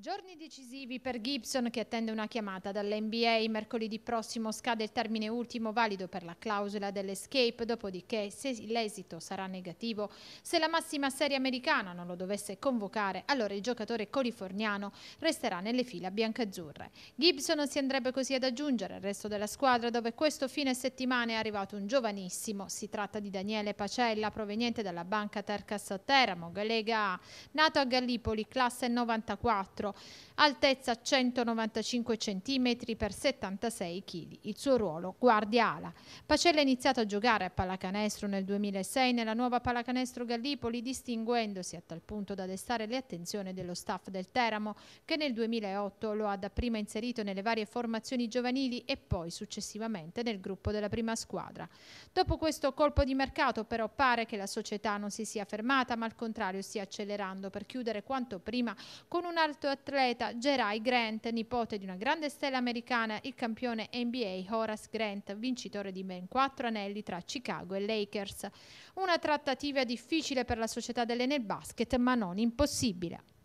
Giorni decisivi per Gibson che attende una chiamata dall'NBA. Mercoledì prossimo scade il termine ultimo valido per la clausola dell'escape, dopodiché se l'esito sarà negativo, se la massima serie americana non lo dovesse convocare, allora il giocatore californiano resterà nelle fila biancazzurre. Gibson si andrebbe così ad aggiungere al resto della squadra dove questo fine settimana è arrivato un giovanissimo. Si tratta di Daniele Pacella proveniente dalla banca Tercas Teramo, Lega A, nato a Gallipoli, classe 94 altezza 195 cm per 76 kg. Il suo ruolo, guardia ala. Pacella ha iniziato a giocare a pallacanestro nel 2006 nella nuova pallacanestro Gallipoli, distinguendosi a tal punto da destare le attenzioni dello staff del Teramo, che nel 2008 lo ha dapprima inserito nelle varie formazioni giovanili e poi successivamente nel gruppo della prima squadra. Dopo questo colpo di mercato però pare che la società non si sia fermata, ma al contrario stia accelerando per chiudere quanto prima con un alto atleta Gerai Grant, nipote di una grande stella americana, il campione NBA Horace Grant, vincitore di ben quattro anelli tra Chicago e Lakers. Una trattativa difficile per la società dell'Enel Basket, ma non impossibile.